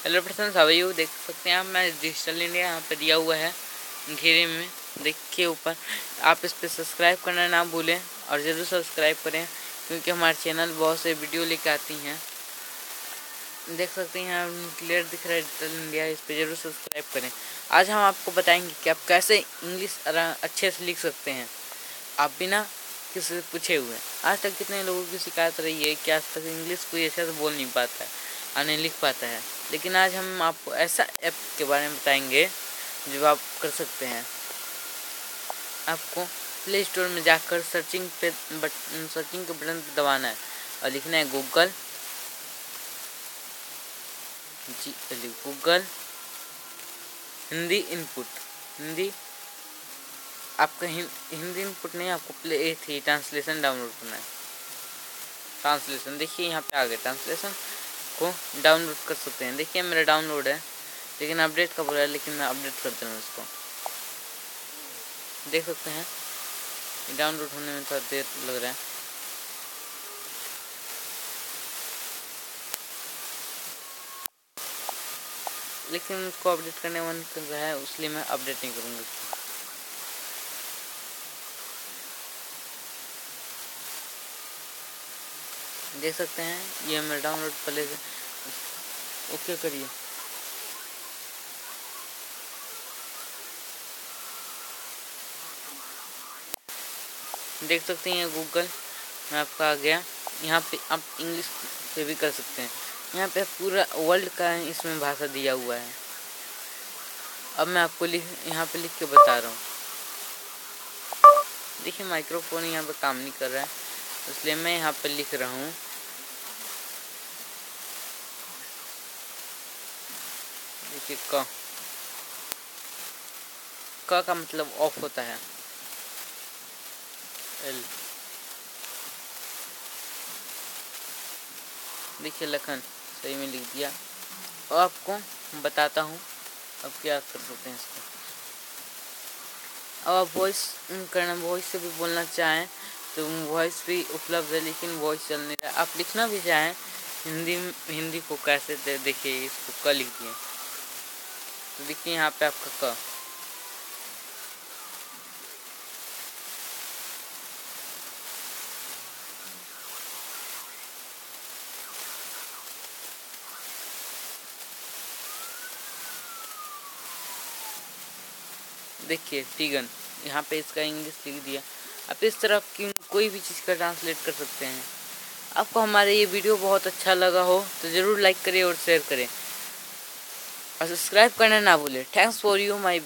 Hello person you देख सकते हैं आप, मैं डिजिटल इंडिया यहाँ पे दिया हुआ है, घेरे में देखिए ऊपर। आप इस पर सब्सक्राइब करना ना भूलें और ज़रूर सब्सक्राइब करें, क्योंकि हमारे चैनल बहुत से वीडियो लेके आती हैं। देख सकते हैं यहाँ क्लियर दिख रहा है डिजिटल इंडिया इस पर ज़रूर सब्सक्राइब करें। आज हम आपको बताएँगे कि आप कैसे इंग्लिश अच्छे से लिख सकते हैं। आप बिना किसी से पूछे हुए आज तक कितने लोगों की शिकायत रही है कि आज तक इंग्लिश कोई अच्छे से बोल नहीं पाता है, और नहीं लिख पाता है? लेकिन आज हम आपको ऐसा ऐप के बारे में बताएँगे, जो आप कर सकते हैं। आपको प्ले स्टोर में जाकर सर्चिंग पे बट सर्चिंग के बटन पर दबाना है और लिखना है Google ji Google Hindi input Hindi, आपका हिंदी इनपुट नहीं, आपको प्ले थी ट्रांसलेशन डाउनलोड करना है। ट्रांसलेशन देखिए यहाँ पे आ गया ट्रांसलेशन को डाउनलोड कर सकते हैं। देखिए, मेरा डाउनलोड है, लेकिन अपडेट का बोला है, लेकिन मैं अपडेट कर दे इसको देख सकते हैं डाउनलोड होने में थोड़ा देर लग रहा है। लेकिन उसको अपडेट करने मन कर रहा है इसलिए मैं अपडेट नहीं करूँगा। देख सकते हैं। ये मेरा डाउनलोड पहले से ओके करिए? देख सकते हैं गूगल मैं आपका आ गया। यहाँ पे आप इंग्लिश से भी कर सकते हैं। यहाँ पे पूरा वर्ल्ड का इसमें भाषा दिया हुआ है। अब मैं आपको लिख, यहाँ पे लिख के बता रहा हूँ। देखिए माइक्रोफोन यहाँ पे काम नहीं कर रहा है। इसलिए मैं यहाँ पर लिख रहा हूँ। देखिए क। क का मतलब ऑफ़ होता है। एल देखिए लखन, सही में लिख दिया। और आपको बताता हूँ, अब क्या कर सकते हैं इसको। अब आप वॉइस करना वॉइस से भी बोलना चाहें तो वॉइस भी उपलब्ध है, लेकिन वॉइस चल नहीं रहा आप लिखना भी चाहें, हिंदी हिंदी को कैसे दे, देखिए, इसको क लिख दिए तो देखिए, यहाँ पे आपका क। देखिए, टीगन। यहाँ पे इसका इंग्लिश लिख दिया। आप इस तरह की कोई भी चीज़ का ट्रांसलेट कर सकते हैं। आपको हमारे ये वीडियो बहुत अच्छा लगा हो तो ज़रूर लाइक करें और शेयर करें। और सब्सक्राइब करना ना भूलें। Thanks for you my